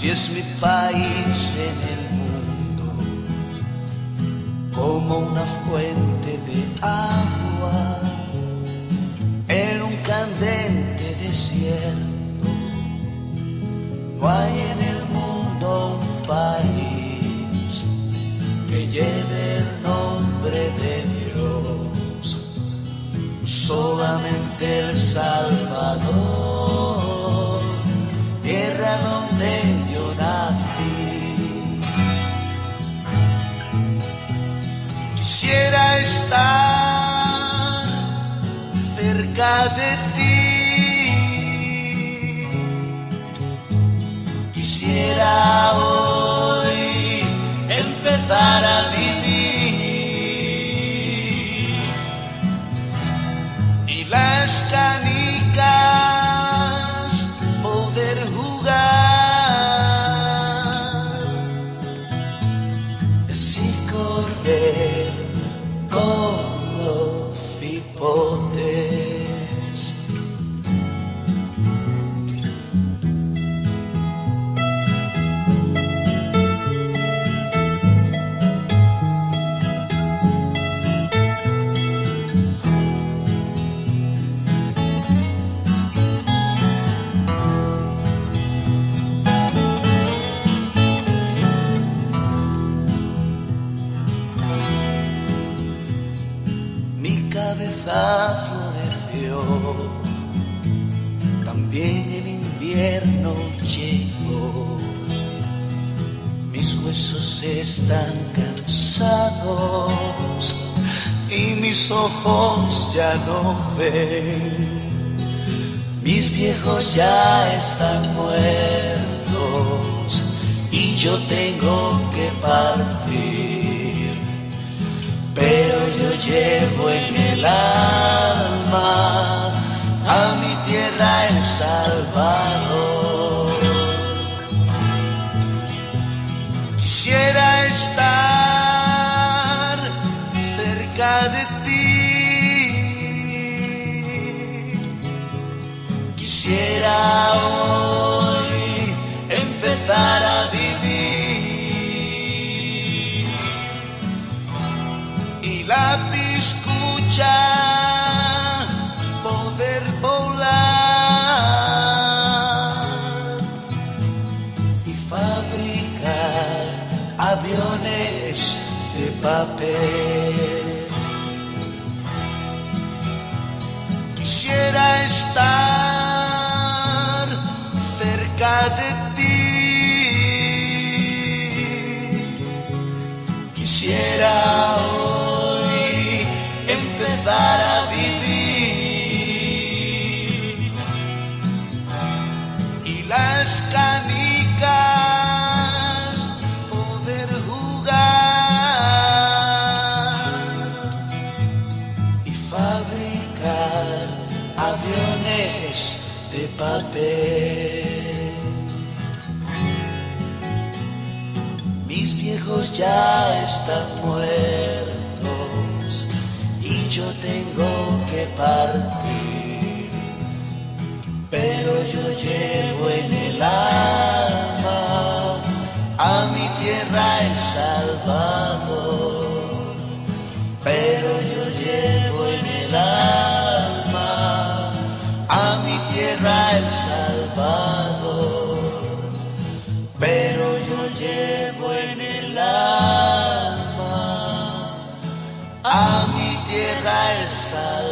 si es mi país en el mundo, como una fuente de agua en un candente desierto. No hay en el mundo un país que lleve el nombre de Dios, solamente el Salvador, Quisiera estar cerca de ti. Quisiera hoy empezar a vivir y las canicas poder jugar, así correr con los cipotes. También el invierno llegó, mis huesos están cansados y mis ojos ya no ven, mis viejos ya están muertos y yo tengo que partir. Pero yo llevo en el alma tierra El Salvador. Quisiera estar cerca de ti. Quisiera de papel. Quisiera estar cerca de ti. Quisiera hoy empezar a vivir y las canicas de papel. Mis viejos ya están muertos y yo tengo que partir, pero yo llevo alma